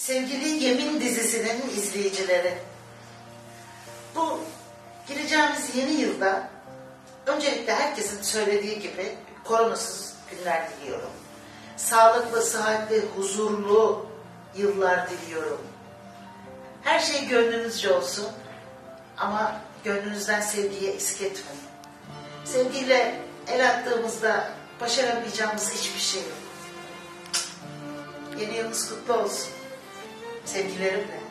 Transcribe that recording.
Sevgili Yemin dizisinin izleyicileri. Bu gireceğimiz yeni yılda öncelikle herkesin söylediği gibi koronasız günler diliyorum. Sağlıklı, sıhhatli, huzurlu yıllar diliyorum. Her şey gönlünüzce olsun ama gönlünüzden sevgiyi eksik etmeyin. Sevgiyle el attığımızda başaramayacağımız hiçbir şey yok. Yeni yılınız kutlu olsun. Sevgilerimle.